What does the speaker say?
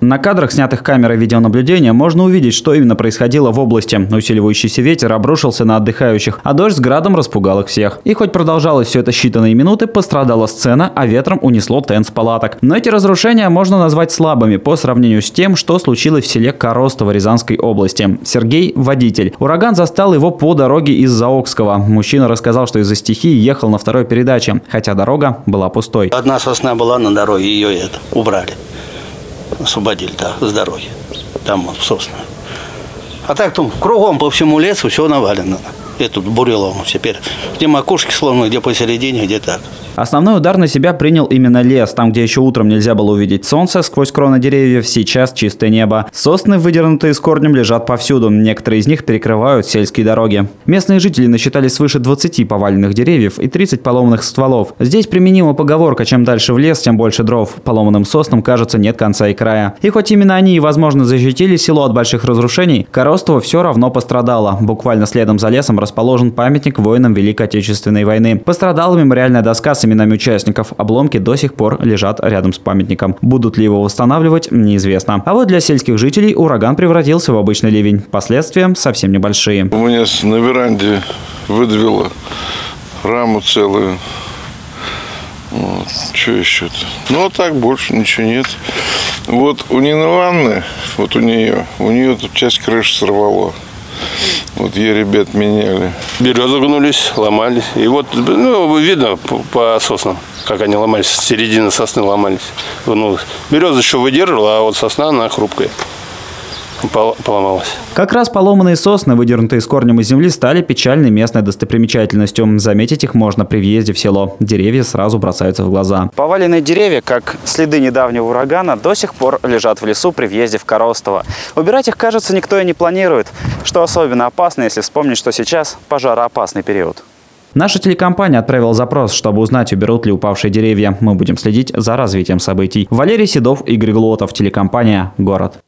На кадрах, снятых камерой видеонаблюдения, можно увидеть, что именно происходило в области. Усиливающийся ветер обрушился на отдыхающих, а дождь с градом распугал их всех. И хоть продолжалось все это считанные минуты, пострадала сцена, а ветром унесло тент с палаток. Но эти разрушения можно назвать слабыми по сравнению с тем, что случилось в селе Коростово Рязанской области. Сергей – водитель. Ураган застал его по дороге из Заокского. Мужчина рассказал, что из-за стихии ехал на второй передаче, хотя дорога была пустой. Одна сосна была на дороге, ее это убрали. Освободили, да, с дороги. Там сосны. А так там кругом по всему лесу все навалено. И тут бурелом теперь. Где макушки сломаны, где посередине, где так. Основной удар на себя принял именно лес. Там, где еще утром нельзя было увидеть солнце, сквозь кроны деревьев сейчас чистое небо. Сосны, выдернутые с корнем, лежат повсюду. Некоторые из них перекрывают сельские дороги. Местные жители насчитали свыше 20 поваленных деревьев и 30 поломанных стволов. Здесь применима поговорка «чем дальше в лес, тем больше дров». Поломанным соснам, кажется, нет конца и края. И хоть именно они, возможно, защитили село от больших разрушений, Коростово все равно пострадало. Буквально следом за лесом расположен памятник воинам Великой Отечественной войны. Пострадала мемориальная доска с именами участников. Обломки до сих пор лежат рядом с памятником. Будут ли его восстанавливать, неизвестно. А вот для сельских жителей ураган превратился в обычный ливень. Последствия совсем небольшие. У меня на веранде выдавило раму целую. Вот. Что еще-то? Ну, а так больше ничего нет. Вот у Нины Ивановны, вот у нее, у нее тут часть крыши сорвало. Вот ребят меняли. Березы гнулись, ломались. И вот, ну, видно по, по соснам, как они ломались. С середины сосны ломались, гнулась. Береза еще выдерживала, а вот сосна, она хрупкая поломалась. Как раз поломанные сосны, выдернутые с корнем из земли, стали печальной местной достопримечательностью. Заметить их можно при въезде в село. Деревья сразу бросаются в глаза. Поваленные деревья, как следы недавнего урагана, до сих пор лежат в лесу при въезде в Коростово. Убирать их, кажется, никто и не планирует, что особенно опасно, если вспомнить, что сейчас пожароопасный период. Наша телекомпания отправила запрос, чтобы узнать, уберут ли упавшие деревья. Мы будем следить за развитием событий. Валерий Седов, Игорь Глотов, телекомпания «Город».